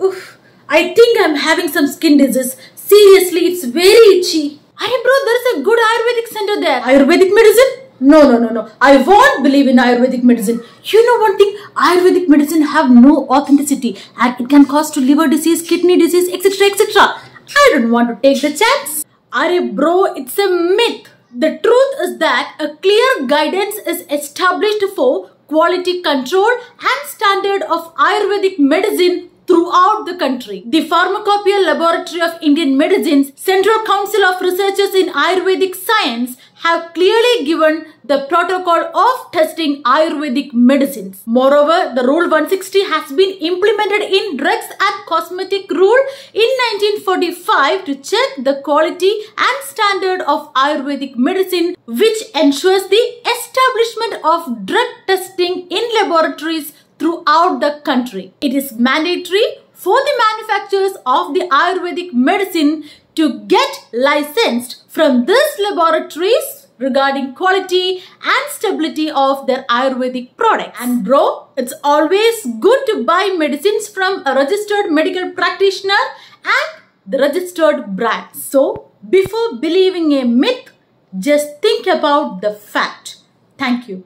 Oof, I think I'm having some skin disease. Seriously, it's very itchy. Hey bro, there's a good Ayurvedic center there. Ayurvedic medicine? No, no, no, no. I won't believe in Ayurvedic medicine. You know one thing, Ayurvedic medicine have no authenticity and it can cause to liver disease, kidney disease, etc., etc. I don't want to take the chance. Are bro, it's a myth. The truth is that a clear guidance is established for quality control and standard of Ayurvedic medicine throughout the country. The Pharmacopoeia Laboratory of Indian Medicine's Central Council of Researchers in Ayurvedic Science have clearly given the protocol of testing Ayurvedic medicines. Moreover, the Rule 160 has been implemented in Drugs and Cosmetic Rule in 1945 to check the quality and standard of Ayurvedic medicine which ensures the establishment of drug testing in laboratories throughout the country. It is mandatory for the manufacturers of the Ayurvedic medicine to get licensed from these laboratories regarding quality and stability of their Ayurvedic products. And bro, it's always good to buy medicines from a registered medical practitioner and the registered brand. So, before believing a myth, just think about the fact. Thank you.